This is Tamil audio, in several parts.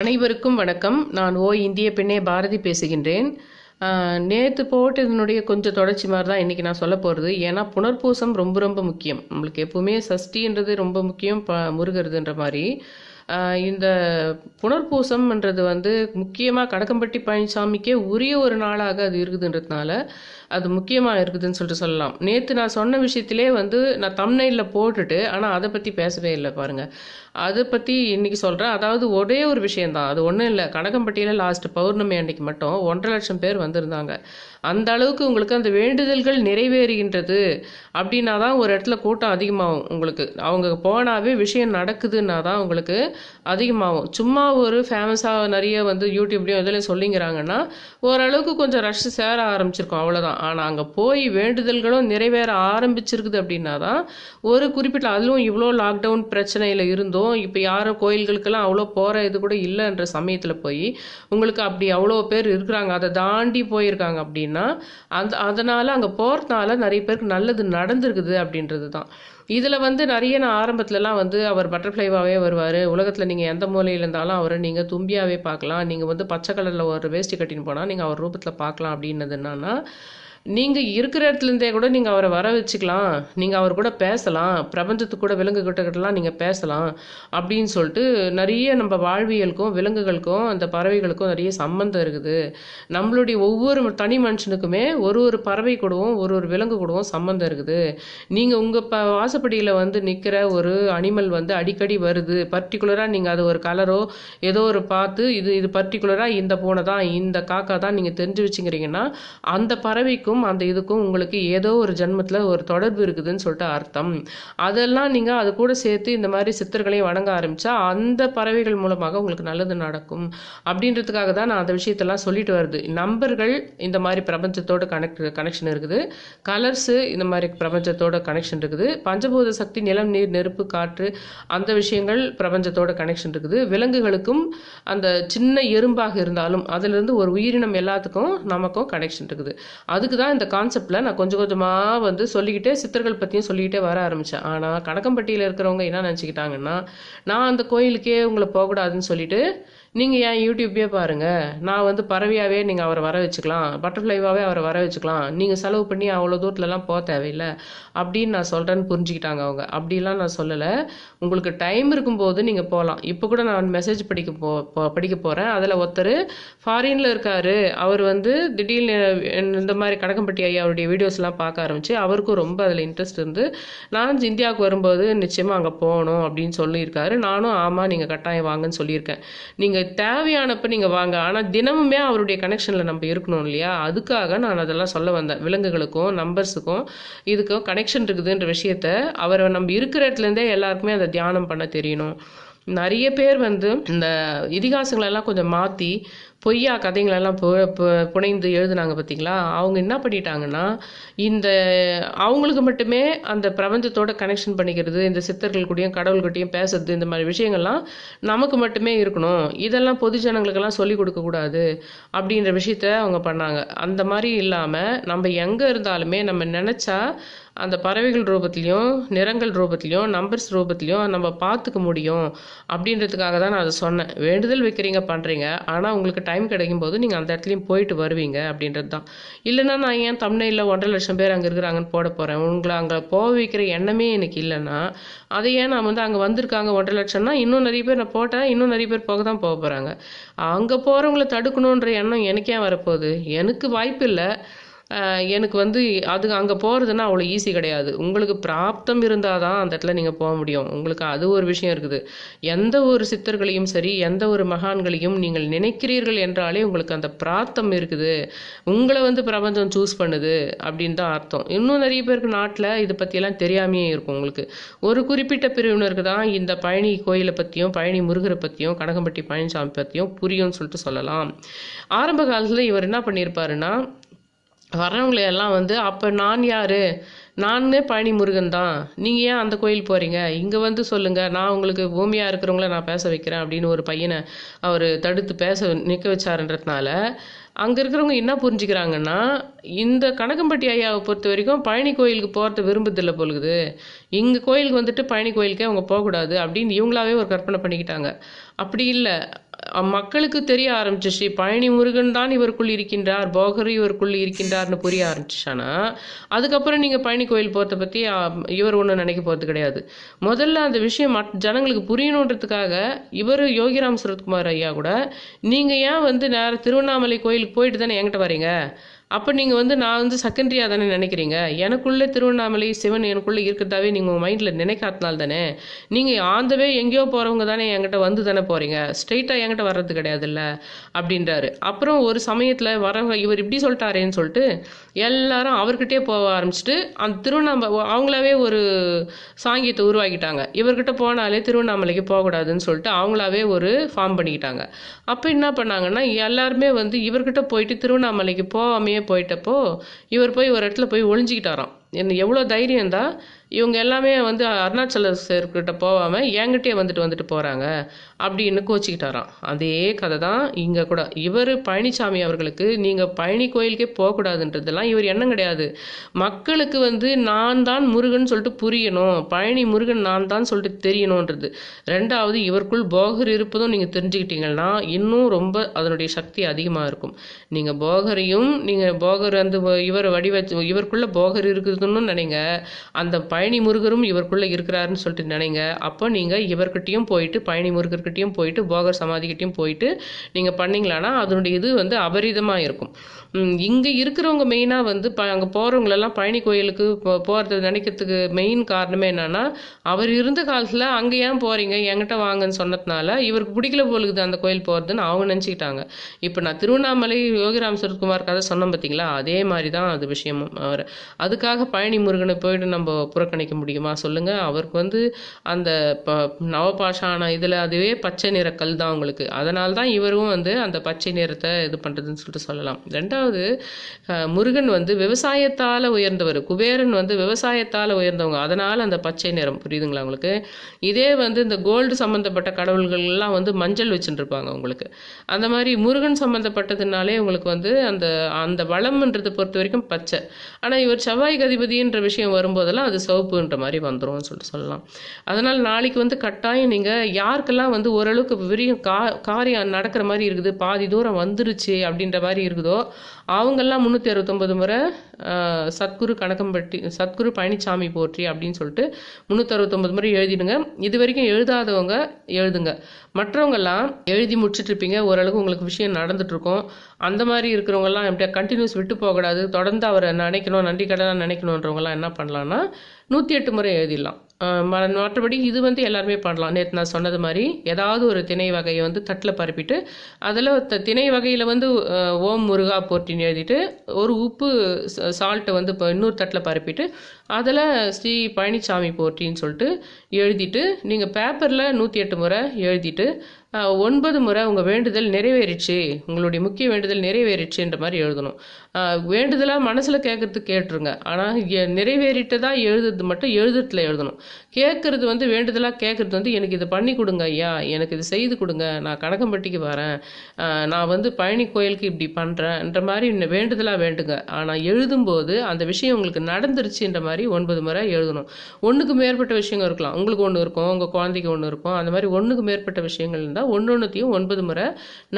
அனைவருக்கும் வணக்கம். நான் ஓ இந்திய பெண்ணே பாரதி பேசுகின்றேன். நேற்று போட்டதனுடைய கொஞ்சம் தொடர்ச்சி மாதிரி தான் இன்றைக்கி நான் சொல்ல போகிறது ஏன்னா புனர்பூசம் ரொம்ப ரொம்ப முக்கியம். நம்மளுக்கு எப்போவுமே சஷ்டின்றது ரொம்ப முக்கியம் ப முருகிறதுன்ற மாதிரி. இந்த புனர்பூசம்ன்றது வந்து முக்கியமாக கடக்கம்பட்டி பழனிசாமிக்கே உரிய ஒரு நாளாக அது இருக்குதுன்றதுனால அது முக்கியமாக இருக்குதுன்னு சொல்லிட்டு சொல்லலாம். நேற்று நான் சொன்ன விஷயத்திலே வந்து நான் தம்னையில் போட்டுட்டு ஆனால் அதை பற்றி பேசவே இல்லை பாருங்கள் அதை பற்றி இன்றைக்கி சொல்கிறேன் அதாவது ஒரே ஒரு விஷயந்தான் அது ஒன்றும் இல்லை. கனகம்பட்டியில் லாஸ்ட் பௌர்ணமி அன்னைக்கு மட்டும் ஒன்றரை லட்சம் பேர் வந்திருந்தாங்க. அந்த அளவுக்கு உங்களுக்கு அந்த வேண்டுதல்கள் நிறைவேறுகின்றது அப்படின்னா தான் ஒரு இடத்துல கூட்டம் அதிகமாகும் உங்களுக்கு. அவங்க போனாவே விஷயம் நடக்குதுன்னா தான் உங்களுக்கு அதிகமாகும். சும்மா ஒரு ஃபேமஸாக நிறைய வந்து யூடியூப்லேயும் இதுலையும் சொல்லிங்கிறாங்கன்னா ஓரளவுக்கு கொஞ்சம் ரஷ் சேர ஆரம்பிச்சிருக்கோம். அவ்வளோதான் ஆனால் அங்கே போய் வேண்டுதல்களும் நிறைவேற ஆரம்பிச்சிருக்குது அப்படின்னா தான் ஒரு குறிப்பிட்ட அதுவும் இவ்வளோ லாக்டவுன் பிரச்சனையில் இருந்தோம். இப்போ யாரும் கோயில்களுக்கெல்லாம் அவ்வளோ போகிற இது கூட இல்லைன்ற சமயத்தில் போய் உங்களுக்கு அப்படி அவ்வளோ பேர் இருக்கிறாங்க. அதை தாண்டி போயிருக்காங்க அப்படின்னா அந்த அதனால் அங்கே போகிறதுனால நிறைய பேருக்கு நல்லது நடந்திருக்குது அப்படின்றது தான் இதில் வந்து நிறைய நான் ஆரம்பத்துலலாம் வந்து அவர் பட்டர்ஃப்ளைவாகவே வருவார். உலகத்தில் நீங்கள் எந்த மூலையில் இருந்தாலும் அவரை நீங்கள் தும்பியாகவே பார்க்கலாம். நீங்கள் வந்து பச்சை கலரில் ஒரு வேஷ்டி கட்டின்னு போனால் நீங்கள் அவர் ரூபத்தில் பார்க்கலாம் அப்படின்னது என்னன்னா நீங்கள் இருக்கிற இடத்துலேருந்தே கூட நீங்கள் அவரை வர வச்சுக்கலாம். நீங்கள் அவர் கூட பேசலாம். பிரபஞ்சத்து கூட விலங்கு கிட்டலாம் நீங்கள் பேசலாம் அப்படின்னு சொல்லிட்டு நிறைய நம்ம வாழ்வியலுக்கும் விலங்குகளுக்கும் அந்த பறவைகளுக்கும் நிறைய சம்மந்தம் இருக்குது. நம்மளுடைய ஒவ்வொரு தனி மனுஷனுக்குமே ஒரு ஒரு பறவை கூடவும் ஒரு ஒரு விலங்கு கூடவும் சம்மந்தம் இருக்குது. நீங்கள் உங்கள் ப வாசப்படியில் வந்து நிற்கிற ஒரு அனிமல் வந்து அடிக்கடி வருது. பர்டிகுலராக நீங்கள் அது ஒரு கலரோ ஏதோ ஒரு பார்த்து இது இது பர்டிகுலராக இந்த பூனை தான் இந்த காக்கா தான் நீங்கள் தெரிஞ்சு வச்சுக்கிறீங்கன்னா அந்த பறவைக்கும் அந்த இதுக்கும் உங்களுக்கு ஏதோ ஒரு ஜென்மத்தில் ஒரு தொடர்பு இருக்குதுன்னு சொல்லிட்டு அர்த்தம். அதெல்லாம் நீங்கள் அது கூட சேர்த்து இந்த மாதிரி சித்தர்களையும் வணங்க ஆரம்பித்தா அந்த பறவைகள் மூலமாக உங்களுக்கு நல்லது நடக்கும். அப்படின்றதுக்காக தான் நான் அந்த விஷயத்தெல்லாம் சொல்லிட்டு வருது. நம்பர்கள் இந்த மாதிரி பிரபஞ்சத்தோட கனெக்ட் கனெக்ஷன் இருக்குது. கலர்ஸு இந்த மாதிரி பிரபஞ்சத்தோட கனெக்ஷன் இருக்குது. பஞ்சபூத சக்தி நிலம் நீர் நெருப்பு காற்று அந்த விஷயங்கள் பிரபஞ்சத்தோட கனெக்ஷன் இருக்குது. விலங்குகளுக்கும் அந்த சின்ன எறும்பாக இருந்தாலும் அதிலிருந்து ஒரு உயிரினம் எல்லாத்துக்கும் நமக்கும் கனெக்ஷன் இருக்குது. அதுக்கு தான் இந்த கான்செப்டில் நான் கொஞ்சம் கொஞ்சமாக வந்து சொல்லிக்கிட்டே சித்தர்கள் பற்றியும் சொல்லிக்கிட்டே வர ஆரம்பித்தேன் ஆனால் கணக்கம்பட்டியில் இருக்கிறவங்க என்ன நினச்சிக்கிட்டாங்கன்னா நான் அந்த கோயிலுக்கே உங்களை போகக்கூடாதுன்னு சொல்லிட்டு நீங்கள் ஏன் யூடியூப்பே பாருங்கள் நான் வந்து பறவையாகவே நீங்கள் அவரை வர வச்சுக்கலாம். பட்டர்ஃப்ளைவாகவே அவரை வர வச்சுக்கலாம். நீங்கள் செலவு பண்ணி அவ்வளோ தூரத்துலலாம் போக தேவையில்லை. அப்படின்னு நான் சொல்கிறேன்னு புரிஞ்சுக்கிட்டாங்க அவங்க. அப்படிலாம் நான் சொல்லலை. உங்களுக்கு டைம் இருக்கும்போது நீங்கள் போகலாம். இப்போ கூட நான் மெசேஜ் படிக்க போ போ- படிக்க போகிறேன் அதில் ஒருத்தர் ஃபாரினில் இருக்கார். அவர் வந்து திடீர்னு இந்த மாதிரி கடக்கம்பட்டி ஐயா அவருடைய வீடியோஸ்லாம் பார்க்க ஆரம்பிச்சு அவருக்கும் ரொம்ப அதில் இன்ட்ரெஸ்ட் இருந்து நான் இந்தியாவுக்கு வரும்போது நிச்சயமாக அங்கே போகணும் அப்படின்னு சொல்லியிருக்காரு. நானும் ஆமாம் நீங்கள் கட்டாயம் வாங்கன்னு சொல்லியிருக்கேன். நீங்கள் தேவையானப்ப நீங்கள் வாங்க. ஆனால் தினமுமே அவருடைய கனெக்ஷனில் நம்ம இருக்கணும் இல்லையா? அதுக்காக நான் அதெல்லாம் சொல்ல வந்தேன். விலங்குகளுக்கும் நம்பர்ஸுக்கும் இதுக்கும் கனெக்ஷன் இருக்குதுன்ற விஷயத்த அவரை நம்ம இருக்கிற இடத்துலேருந்தே எல்லாருக்குமே அதை தியானம் பண்ண தெரியணும். நிறைய பேர் வந்து இந்த இதிகாசங்களெல்லாம் கொஞ்சம் மாற்றி பொய்யா கதைங்களெல்லாம் பு புனைந்து எழுதுனாங்க பார்த்தீங்களா அவங்க என்ன பண்ணிட்டாங்கன்னா இந்த அவங்களுக்கு மட்டுமே அந்த பிரபஞ்சத்தோட கனெக்ஷன் பண்ணிக்கிறது இந்த சித்தர்கள் கூடயும் கடவுள்கிட்டையும் பேசுறது இந்த மாதிரி விஷயங்கள்லாம் நமக்கு மட்டுமே இருக்கணும். இதெல்லாம் பொது ஜனங்களுக்கெல்லாம் சொல்லி கொடுக்கக்கூடாது அப்படின்ற விஷயத்த அவங்க பண்ணாங்க. அந்த மாதிரி இல்லாமல் நம்ம எங்கே இருந்தாலுமே நம்ம நினச்சா அந்த பறவைகள் ரூபத்துலேயும் நிறங்கள் ரூபத்துலேயும் நம்பர்ஸ் ரூபத்துலேயும் நம்ம பார்த்துக்க முடியும் அப்படின்றதுக்காக தான் நான் அதை சொன்னேன். வேண்டுதல் வைக்கிறீங்க பண்ணுறீங்க ஆனால் உங்களுக்கு டைம் கிடைக்கும் போது நீங்கள் அந்த இடத்துலையும் போயிட்டு வருவீங்க அப்படின்றது தான். இல்லைன்னா நான் ஏன் தமிழ்நாட்டில் ஒன்றரை லட்சம் பேர் அங்கே இருக்கிறாங்கன்னு போட போகிறேன் உங்களை அங்கே போக வைக்கிற எண்ணமே எனக்கு இல்லைன்னா அதை ஏன் நான் வந்து அங்கே வந்திருக்காங்க ஒன்றரை லட்சம்னா இன்னும் நிறைய பேர் நான் போட்டேன் இன்னும் நிறைய பேர் போக தான் போக போகிறாங்க அங்கே போகிறவங்கள தடுக்கணுன்ற எண்ணம் எனக்கு ஏன் வரப்போகுது? எனக்கு வாய்ப்பு இல்லை. எனக்கு வந்து அது அங்கே போகிறதுனா அவ்வளோ ஈஸி கிடையாது. உங்களுக்கு பிராப்தம் இருந்தால் தான் அந்த இடத்துல நீங்கள் போக முடியும். உங்களுக்கு அது ஒரு விஷயம் இருக்குது. எந்த ஒரு சித்தர்களையும் சரி எந்த ஒரு மகான்களையும் நீங்கள் நினைக்கிறீர்கள் என்றாலே உங்களுக்கு அந்த பிராப்தம் இருக்குது. உங்களை வந்து பிரபஞ்சம் சூஸ் பண்ணுது அப்படின்னு தான் அர்த்தம். இன்னும் நிறைய பேருக்கு நாட்டில் இதை பற்றியெல்லாம் தெரியாமையே இருக்கும் உங்களுக்கு. ஒரு குறிப்பிட்ட பிரிவினருக்கு தான் இந்த பழனி கோயிலை பற்றியும் பழனி முருகரை பற்றியும் கனகம்பட்டி பழனிசாமி பற்றியும் புரியும்னு சொல்லிட்டு சொல்லலாம். ஆரம்ப காலத்தில் இவர் என்ன பண்ணியிருப்பாருன்னா வர்றவங்களை எல்லாம் வந்து அப்போ நான் யார்? நானே பழனி முருகன் தான். நீங்கள் ஏன் அந்த கோயில் போகிறீங்க இங்கே வந்து சொல்லுங்கள் நான் உங்களுக்கு பூமியாக இருக்கிறவங்கள நான் பேச வைக்கிறேன் அப்படின்னு ஒரு பையனை அவர் தடுத்து பேச நிற்க வச்சாருன்றதுனால அங்கே இருக்கிறவங்க என்ன புரிஞ்சுக்கிறாங்கன்னா இந்த கணக்கம்பட்டி ஐயாவை பொறுத்த வரைக்கும் பழனி கோயிலுக்கு போகிறத விரும்புதில்லை போலுக்குது இங்கே கோயிலுக்கு வந்துட்டு பழனி கோயிலுக்கே அவங்க போகக்கூடாது அப்படின்னு இவங்களாவே ஒரு கற்பனை பண்ணிக்கிட்டாங்க. அப்படி இல்லை. மக்களுக்கு தெரிய ஆரம்பிச்சிச்சு பழனி முருகன் தான் இவருக்குள் இருக்கின்றார் போகர் இவருக்குள் இருக்கின்றார்னு புரிய ஆரம்பிச்சிச்சானா அதுக்கப்புறம் நீங்கள் பழனி கோயில் போகிறத பற்றி இவர் ஒன்றும் நினைக்க போகிறது கிடையாது. முதல்ல அந்த விஷயம் மட் ஜனங்களுக்கு புரியணுன்றதுக்காக இவர் யோகிராம் சரத்குமார் ஐயா கூட நீங்கள் ஏன் வந்து நேர திருவண்ணாமலை கோயிலுக்கு போயிட்டு தானே என்கிட்ட வரீங்க? அப்போ நீங்கள் வந்து நான் வந்து செகண்டரியாக தானே நினைக்கிறீங்க? எனக்குள்ளே திருவண்ணாமலை சிவன் எனக்குள்ளே இருக்கிறதாவே நீங்கள் உங்கள் மைண்டில் நினைக்காதனால தானே நீங்கள் ஆந்தவே எங்கேயோ போகிறவங்க தானே என்கிட்ட வந்து தானே போகிறீங்க ஸ்ட்ரெயிட்டாக என்கிட்ட வர்றது கிடையாதுல்ல? அப்படின்றாரு. அப்புறம் ஒரு சமயத்தில் வரவங்க இவர் இப்படி சொல்லிட்டாரேன்னு சொல்லிட்டு எல்லாரும் அவர்கிட்டே போக ஆரம்பிச்சிட்டு அந்த திருவண்ணாமலை அவங்களாவே ஒரு சாங்கியத்தை உருவாக்கிட்டாங்க. இவர்கிட்ட போனாலே திருவண்ணாமலைக்கு போகக்கூடாதுன்னு சொல்லிட்டு அவங்களாவே ஒரு ஃபார்ம் பண்ணிக்கிட்டாங்க. அப்போ என்ன பண்ணாங்கன்னா எல்லாருமே வந்து இவர்கிட்ட போயிட்டு திருவண்ணாமலைக்கு போகாமையே போயிட்டப்போ இவர் போய் ஒரு இடத்துல போய் ஒளிஞ்சிக்கிட்டாராம். என்ன எவ்வளோ தைரியம் தான் இவங்க எல்லாமே வந்து அருணாச்சல சேர்க்கிட்ட போகாமல் என்கிட்டயே வந்துட்டு வந்துட்டு போகிறாங்க அப்படின்னு கோச்சிக்கிட்டாராம். அதே கதை தான் இங்கே கூட. இவர் பழனிசாமி அவர்களுக்கு நீங்கள் பழனி கோயிலுக்கே போகக்கூடாதுன்றதெல்லாம் இவர் எண்ணம் கிடையாது. மக்களுக்கு வந்து நான் தான் முருகன் சொல்லிட்டு புரியணும். பழனி முருகன் நான் தான் சொல்லிட்டு தெரியணுன்றது ரெண்டாவது இவருக்குள் போகர் இருப்பதும் நீங்கள் தெரிஞ்சுக்கிட்டீங்கன்னா இன்னும் ரொம்ப அதனுடைய சக்தி அதிகமாக இருக்கும். நீங்கள் போகரையும் நீங்கள் போகர் அந்த இவர் வடிவச்சு இவருக்குள்ளே போகர் இருக்குதுன்னு நினைங்க. அந்த பழனி முருகரும் இவருக்குள்ளே இருக்கிறாருன்னு சொல்லிட்டு நினைங்க. அப்போ நீங்கள் இவர்கிட்டயும் போயிட்டு பழனி முருகர்கிட்டயும் போயிட்டு போகர் சமாதிக்கிட்டையும் போயிட்டு நீங்கள் பண்ணிங்களான்னா அதனுடைய இது வந்து அபரிதமாக இருக்கும். இங்கே இருக்கிறவங்க மெயினாக வந்து ப அங்கே போகிறவங்களெல்லாம் பழனி கோயிலுக்கு போ போகிறது நினைக்கிறதுக்கு மெயின் காரணமே என்னென்னா அவர் இருந்த காலத்தில் அங்கே ஏன் போகிறீங்க என்கிட்ட வாங்கன்னு சொன்னதுனால இவருக்கு பிடிக்கல போலுக்குது அந்த கோயில் போகிறதுன்னு அவங்க நினச்சிக்கிட்டாங்க. இப்போ நான் திருவண்ணாமலை யோகிராம் சரத்குமார் கதை சொன்னேன் பார்த்தீங்களா அதே மாதிரி தான் அது விஷயமும் அவர். அதுக்காக பழனி முருகனை போயிட்டு நம்ம புறக்கணிக்க முடியுமா? சொல்லுங்கள் அவருக்கு வந்து அந்த ப நவபாஷான இதில் அதுவே பச்சை நிற கல் தான் அவங்களுக்கு. அதனால தான் இவரும் வந்து அந்த பச்சை நிறத்தை இது பண்ணுறதுன்னு சொல்லிட்டு சொல்லலாம். ரெண்டாவது அதாவது முருகன் வந்து விவசாயத்தால் உயர்ந்தவர். குபேரன் வந்து விவசாயத்தால் உயர்ந்தவங்க. அதனால் அந்த பச்சை நிறம். புரியுதுங்களா உங்களுக்கு? இதே வந்து இந்த கோல்டு சம்மந்தப்பட்ட கடவுள்கள்லாம் வந்து மஞ்சள் வச்சுட்டு உங்களுக்கு. அந்த மாதிரி முருகன் சம்மந்தப்பட்டதுனாலே உங்களுக்கு வந்து அந்த அந்த வளம்ன்றதை பொறுத்த வரைக்கும் பச்சை. ஆனால் இவர் செவ்வாய் கதிபதின்ற விஷயம் வரும்போதெல்லாம் அது சிவப்புன்ற மாதிரி வந்துடும் சொல்லிட்டு சொல்லலாம். அதனால் நாளைக்கு வந்து கட்டாயம் நீங்கள் யாருக்கெல்லாம் வந்து ஓரளவுக்கு விரியும் கா காரியம் நடக்கிற மாதிரி இருக்குது பாதி தூரம் வந்துருச்சு அப்படின்ற மாதிரி இருக்குதோ அவங்கெல்லாம் முந்நூற்றி அறுபத்தொம்பது முறை சத்குரு கணக்கம்பட்டி சத்குரு பழனிசாமி போற்றி அப்படின்னு சொல்லிட்டு முந்நூற்றி அறுபத்தொம்பது முறை எழுதிடுங்க. இது வரைக்கும் எழுதாதவங்க எழுதுங்க. மற்றவங்கெல்லாம் எழுதி முடிச்சிட்டு இருப்பீங்க ஓரளவுக்கு உங்களுக்கு விஷயம் நடந்துட்டுருக்கும். அந்த மாதிரி இருக்கிறவங்கலாம் எப்படியா கண்டினியூஸ் விட்டு போகக்கூடாது. தொடர்ந்து அவரை நினைக்கணும் நன்றி கடனாக நினைக்கணுன்றவங்கலாம் என்ன பண்ணலான்னா நூற்றி எட்டு முறை எழுதிடலாம். மற்றபடி இது வந்து எல்லாருமே பண்ணலாம். நேற்று நான் சொன்னது மாதிரி ஏதாவது ஒரு திணை வகையை வந்து தட்டில் பரப்பிட்டு அதில் திணை வகையில் வந்து ஓம் முருகா போட்டின்னு எழுதிட்டு ஒரு உப்பு சால்ட்டை வந்து இப்போ இன்னொரு தட்டில் பரப்பிட்டு அதில் ஸ்ரீ பழனிசாமி போட்டின்னு சொல்லிட்டு எழுதிட்டு நீங்கள் பேப்பரில் நூற்றி எட்டு முறை எழுதிட்டு ஒன்பது முறை உங்கள் வேண்டுதல் நிறைவேறிச்சு உங்களுடைய முக்கிய வேண்டுதல் நிறைவேறிச்சுன்ற மாதிரி எழுதணும். வேண்டுதலாக மனசில் கேட்கறது கேட்டுருங்க. ஆனால் நிறைவேறிட்டதா எழுதுறது மட்டும் எழுதுறதுல எழுதணும். கேட்குறது வந்து வேண்டுதலாக கேட்கறது வந்து எனக்கு இது பண்ணி கொடுங்க ஐயா எனக்கு இது செய்து கொடுங்க நான் கணக்கம்பட்டிக்கு வரேன். நான் வந்து பழனி கோயிலுக்கு இப்படி பண்ணுறேன்ற மாதிரி இன்னும் வேண்டுதலாக வேண்டுங்க. ஆனால் எழுதும்போது அந்த விஷயம் உங்களுக்கு நடந்துருச்சுன்ற மாதிரி ஒன்பது முறை எழுதணும். ஒன்றுக்கு மேற்பட்ட விஷயங்கள் இருக்கலாம். உங்களுக்கு ஒன்று இருக்கும் உங்கள் குழந்தைக்கு ஒன்று இருக்கும். அந்த மாதிரி ஒன்றுக்கு மேற்பட்ட விஷயங்கள் இருந்தால் ஒன்று ஒன்றுத்தையும் ஒன்பது முறை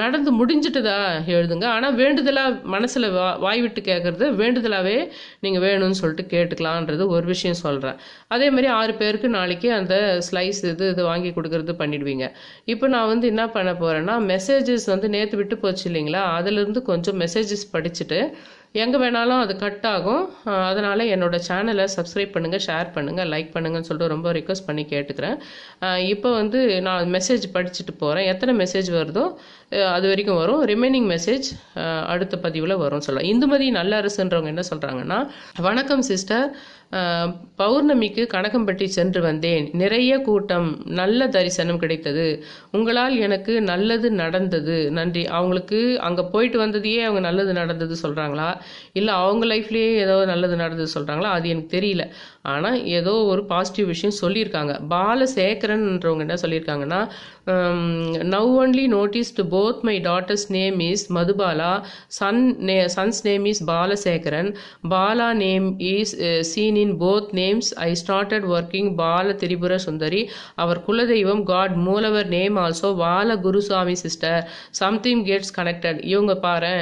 நடந்து முடிஞ்சிட்டதா எழுதுங்க. ஆனால் வேண்டுதலாக மனசில் வா வாய் விட்டு கேட்குறது வேண்டுதலாகவே நீங்கள் வேணும்னு சொல்லிட்டு கேட்டுக்கலான்றது ஒரு விஷயம் சொல்கிறேன் அதே மாதிரி ஆறு பேருக்கு நாளைக்கு அந்த ஸ்லைஸ் இது இது வாங்கி கொடுக்கறது பண்ணிடுவீங்க. இப்போ நான் வந்து என்ன பண்ண போகிறேன்னா மெசேஜஸ் வந்து நேற்று விட்டு போச்சு இல்லைங்களா? அதுலேருந்து கொஞ்சம் மெசேஜஸ் படிச்சுட்டு எங்கே வேணாலும் அது கட் ஆகும். அதனால் என்னோடய சேனலை சப்ஸ்கிரைப் பண்ணுங்கள் ஷேர் பண்ணுங்கள் லைக் பண்ணுங்கன்னு சொல்லிட்டு ரொம்ப ரிக்வஸ்ட் பண்ணி கேட்டுக்கிறேன். இப்போ வந்து நான் மெசேஜ் படிச்சுட்டு போகிறேன் எத்தனை மெசேஜ் வருதோ அது வரைக்கும் வரும். ரிமைனிங் மெசேஜ் அடுத்த பதிவில் வரும் சொல்லலாம் இந்துமதி நல்ல அரசுன்றவங்க என்ன சொல்கிறாங்கன்னா வணக்கம் சிஸ்டர் பௌர்ணமிக்கு கணக்கம்பட்டி சென்று வந்தேன். நிறைய கூட்டம் நல்ல தரிசனம் கிடைத்தது. உங்களால் எனக்கு நல்லது நடந்தது. நன்றி. அவங்களுக்கு அங்கே போயிட்டு வந்ததையே அவங்க நல்லது நடந்தது சொல்கிறாங்களா இல்லை அவங்க லைஃப்லேயே ஏதோ நல்லது நடந்தது சொல்கிறாங்களா அது எனக்கு தெரியல. ஆனால் ஏதோ ஒரு பாசிட்டிவ் விஷயம் சொல்லியிருக்காங்க. பாலசேகரன்ன்றவங்க என்ன சொல்லியிருக்காங்கன்னா now only notice to both my daughters name is Madhubala son நே son's name is Balasekaran Bala name is Seeni in both names I started working Bala Tripura Sundari அவர் குலதெய்வம் காட் மூலவர் name also Bala Guruswamy sister something gets connected இவங்க பாரு.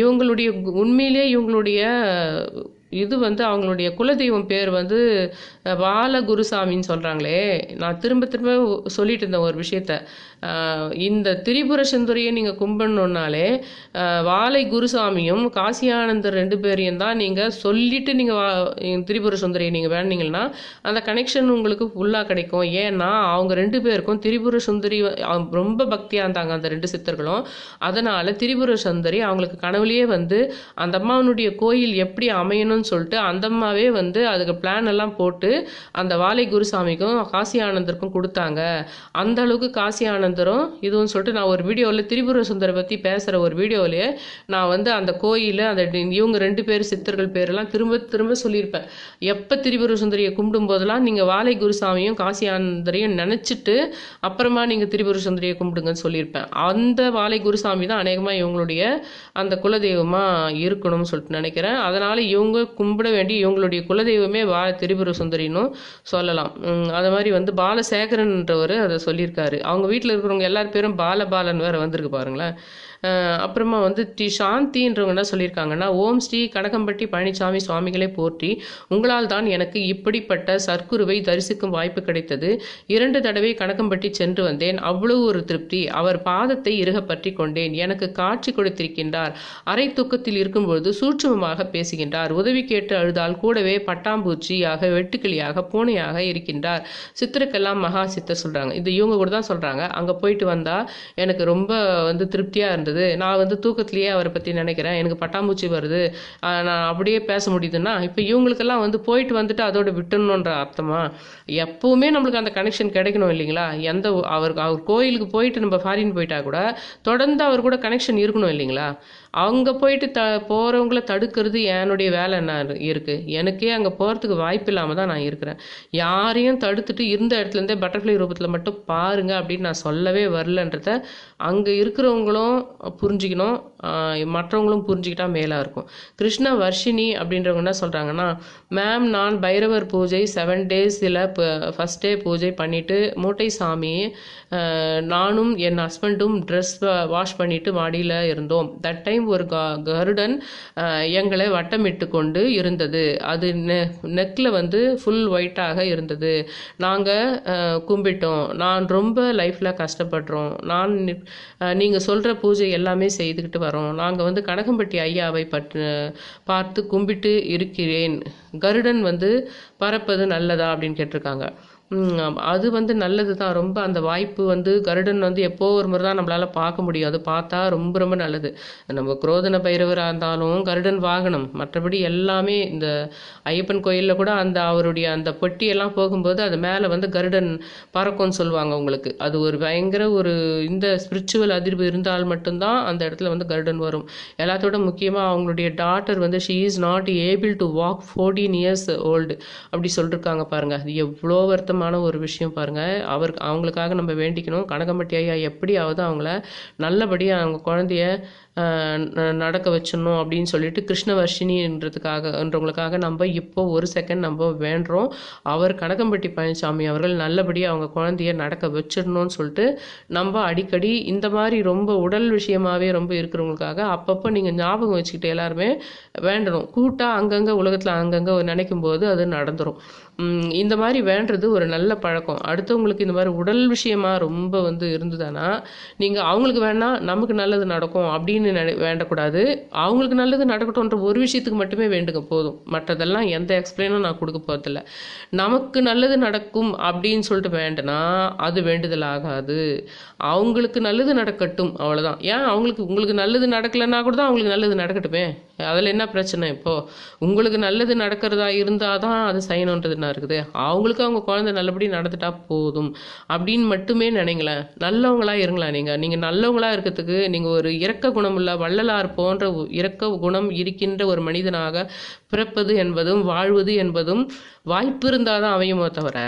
இவங்களுடைய உண்மையிலே இவங்களுடைய இது வந்து அவங்களுடைய குலதெய்வம் பேர் வந்து பால குருசாமின்னு சொல்கிறாங்களே நான் திரும்ப திரும்ப சொல்லிட்டு இருந்தேன் ஒரு விஷயத்த. இந்த திரிபுர சுந்தரியை நீங்கள் கும்பிடணுன்னாலே வாழை வாலை குருசாமியும் காசியானந்தர் ரெண்டு பேரையும் தான் நீங்கள் சொல்லிட்டு நீங்கள் வா திரிபுர சுந்தரியை நீங்கள் வேணுனீங்கன்னா அந்த கனெக்ஷன் உங்களுக்கு ஃபுல்லாக கிடைக்கும். ஏன்னா அவங்க ரெண்டு பேருக்கும் திரிபுர சுந்தரி ரொம்ப பக்தியாக இருந்தாங்க அந்த ரெண்டு சித்தர்களும். அதனால் திரிபுர சுந்தரி அவங்களுக்கு கனவுலேயே வந்து அந்த அம்மாவனுடைய கோயில் எப்படி அமையணும்னு சொல்லிட்டு அந்த அம்மாவே வந்து அதுக்கு பிளான் எல்லாம் போட்டு அந்த வாழை குருசாமிக்கும் காசி ஆனந்தருக்கும் கொடுத்தாங்க. அந்த அளவுக்கு காசி ஆனந்தரும் இதுவும் சொல்லிட்டு நான் ஒரு வீடியோவில் திரிபுர சுந்தரை பற்றி பேசுகிற ஒரு வீடியோவிலேயே நான் வந்து அந்த கோயில் அந்த இவங்க ரெண்டு பேர் சித்தர்கள் பேரெல்லாம் திரும்ப திரும்ப சொல்லியிருப்பேன். எப்போ திரிபுர சுந்தரியை கும்பிடும் போதெல்லாம் நீங்கள் வாழை குருசாமியும் காசி ஆனந்தரையும் நினச்சிட்டு அப்புறமா நீங்கள் திரிபுர சுந்தரியை கும்பிடுங்கன்னு சொல்லியிருப்பேன். அந்த வாழை குருசாமி தான் அநேகமாக இவங்களுடைய அந்த குலதெய்வமாக இருக்கணும்னு சொல்லிட்டு நினைக்கிறேன். அதனால் இவங்க கும்பிட வேண்டிய இவங்களுடைய குலதெய்வமே வா திரிபுர சுந்தரின்னு சொல்லலாம். அது மாதிரி வந்து பாலசேகரன்றவர் அதை சொல்லியிருக்காரு. அவங்க வீட்டில் இருக்கிறவங்க எல்லார் பேரும் பாலபாலன் வேற வந்திருக்கு பாருங்களேன். அப்புறமா வந்து டி சாந்தின்றவங்க என்ன சொல்லியிருக்காங்கன்னா ஓம் ஸ்ரீ கனகம்பட்டி பழனிசாமி சுவாமிகளை போற்றி உங்களால் தான் எனக்கு இப்படிப்பட்ட சர்க்குருவை தரிசிக்கும் வாய்ப்பு கிடைத்தது. இரண்டு தடவை கனகம்பட்டி சென்று வந்தேன். அவ்வளவு ஒரு திருப்தி. அவர் பாதத்தை இறுக பற்றி கொண்டேன். எனக்கு காட்சி கொடுத்திருக்கின்றார். அரை தூக்கத்தில் இருக்கும்பொழுது சூட்சமமாக பேசுகின்றார். உதவி கேட்டு அழுதால் கூடவே பட்டாம்பூச்சியாக வெட்டுக்கிளியாக பூனையாக இருக்கின்றார். சித்தருக்கெல்லாம் மகா சித்தர் சொல்றாங்க. இது இவங்க கூட தான் சொல்றாங்க. அங்க போயிட்டு வந்தா எனக்கு ரொம்ப வந்து திருப்தியா இருந்தது. நான் வந்து தூக்கத்திலேயே அவரை பற்றி நினைக்கிறேன். எனக்கு பட்டாம்பூச்சி வருது. நான் அப்படியே பேச முடியுதுன்னா இப்போ இவங்களுக்கெல்லாம் வந்து போயிட்டு வந்துட்டு அதோட விட்டுணுன்ற அர்த்தமா? எப்பவுமே நம்மளுக்கு அந்த கனெக்ஷன் கிடைக்கணும் இல்லைங்களா? எந்த அவருக்கு அவர் அவர் கோயிலுக்கு போயிட்டு நம்ம ஃபாரின் போயிட்டா கூட தொடர்ந்து அவர் கூட கனெக்ஷன் இருக்கணும் இல்லைங்களா? அங்கே போயிட்டு த போகிறவங்கள தடுக்கிறது என்னுடைய வேலை என்ன இருக்குது எனக்கே அங்கே போகிறதுக்கு வாய்ப்பு இல்லாமல் தான் நான் இருக்கிறேன். யாரையும் தடுத்துட்டு இருந்த இடத்துலேருந்தே பட்டர்ஃப்ளை ரூபத்தில் மட்டும் பாருங்கள் அப்படின்னு நான் சொல்லவே வரலன்றத அங்கே இருக்கிறவங்களும் புரிஞ்சுக்கணும். மற்றவங்களும் புரிஞ்சுக்கிட்டா மேலாக இருக்கும். கிருஷ்ண வர்ஷினி அப்படின்றவங்க என்ன சொல்கிறாங்கன்னா மேம் நான் பைரவர் பூஜை செவன் டேஸில் ஃபஸ்ட் டே பூஜை பண்ணிவிட்டு மூட்டை சாமி நானும் என் ஹஸ்பண்டும் ட்ரெஸ் வாஷ் பண்ணிவிட்டு மாடியில் இருந்தோம். தட் டைம் ஒரு க- கருடன் எங்களை வட்டமிட்டு கொண்டு இருந்தது. அது நெ நெக்கில் வந்து ஃபுல் ஒயிட்டாக இருந்தது. நாங்கள் கும்பிட்டோம். நான் ரொம்ப லைஃப்பில் கஷ்டப்படுறோம். நான் நீங்கள் சொல்கிற பூஜை எல்லாமே செய்துக்கிட்டு வரோம். நாங்கள் வந்து கனகம்பட்டி ஐயாவை பற்று பார்த்து கும்பிட்டு இருக்கிறேன். கருடன் வந்து பறப்பது நல்லதா அப்படின்னு கேட்டிருக்காங்க. அது வந்து நல்லது தான் ரொம்ப அந்த வாய்ப்பு வந்து கருடன் வந்து எப்போ ஒரு முறை தான் நம்மளால பார்க்க முடியும். அது பார்த்தா ரொம்ப ரொம்ப நல்லது. நம்ம குரோதன பைரவராக இருந்தாலும் கருடன் வாகனம் மற்றபடி எல்லாமே இந்த ஐயப்பன் கோயிலில் கூட அந்த அவருடைய அந்த பொட்டியெல்லாம் போகும்போது அது மேலே வந்து கருடன் பறக்கும்னு சொல்லுவாங்க உங்களுக்கு. அது ஒரு பயங்கர ஒரு இந்த ஸ்பிரிச்சுவல் அதிர்வு இருந்தால் மட்டும்தான் அந்த இடத்துல வந்து கருடன் வரும். எல்லாத்தோட முக்கியமாக அவங்களுடைய டாட்டர் வந்து she is not able to walk fourteen years old அப்படி சொல்லிருக்காங்க பாருங்கள் அது எவ்வளோ முக்கியமான ஒரு விஷயம் பாருங்க. அவர் அவங்களுக்காக நம்ம வேண்டிக்கணும். கனகம்பட்டி ஐயா எப்படியாவது அவங்கள நல்லபடியாக அவங்க குழந்தைய நடக்க வச்சிடணும் அப்படின்னு சொல்லிட்டு கிருஷ்ணவர்ஷினின்றதுக்காகன்றவங்களுக்காக நம்ம இப்போ ஒரு செகண்ட் நம்ம வேண்டுறோம். அவர் கனகம்பட்டி பழனிசாமி அவர்கள் நல்லபடியாக அவங்க குழந்தைய நடக்க வச்சிடணும்னு சொல்லிட்டு நம்ம அடிக்கடி இந்த மாதிரி ரொம்ப உடல் விஷயமாவே ரொம்ப இருக்கிறவங்களுக்காக அப்பப்போ நீங்கள் ஞாபகம் வச்சுக்கிட்டு எல்லாருமே வேண்டணும். கூட்டாக அங்கங்கே உலகத்தில் அங்கங்கே நினைக்கும் போது அது நடந்துடும் இந்த மாதிரி வேண்டது ஒரு நல்ல பழக்கம். அடுத்தவங்களுக்கு இந்த மாதிரி உடல் விஷயமா ரொம்ப வந்து இருந்ததுன்னா நீங்கள் அவங்களுக்கு வேணால் நமக்கு நல்லது நடக்கும் அப்படின்னு நினை வேண்டக்கூடாது. அவங்களுக்கு நல்லது நடக்கட்டும்ன்ற ஒரு விஷயத்துக்கு மட்டுமே வேண்டுங்க போதும். மற்றதெல்லாம் எந்த எக்ஸ்பிளைனும் நான் கொடுக்க போகிறதில்ல நமக்கு நல்லது நடக்கும் அப்படின்னு சொல்லிட்டு வேண்டனா அது வேண்டுதல் ஆகாது. அவங்களுக்கு நல்லது நடக்கட்டும் அவ்வளோதான் ஏன்? அவங்களுக்கு உங்களுக்கு நல்லது நடக்கலைன்னா கூட தான் அவங்களுக்கு நல்லது நடக்கட்டுமே. அதில் என்ன பிரச்சனை? இப்போது உங்களுக்கு நல்லது நடக்கிறதா இருந்தால் தான் அது செய்யணுன்றது என்ன இருக்குது? அவங்களுக்கு அவங்க குழந்தை நல்லபடி நடந்துட்டா போதும். அப்படின்னு மட்டுமே நினைங்களேன். நல்லவங்களா இருங்களா நீங்கள் நீங்கள் நல்லவங்களா இருக்கிறதுக்கு நீங்கள் ஒரு இறக்க குணமுள்ள வள்ளலார் போன்ற இறக்க குணம் இருக்கின்ற ஒரு மனிதனாக பிறப்பது என்பதும் வாழ்வது என்பதும் வாய்ப்பு இருந்தால் தான் அமையுமோ தவிர